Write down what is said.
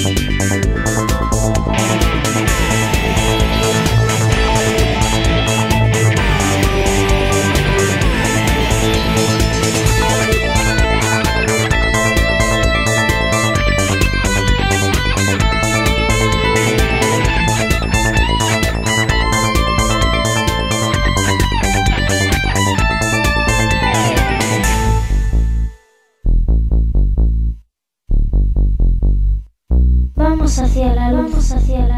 Thank hacia la luz, hacia la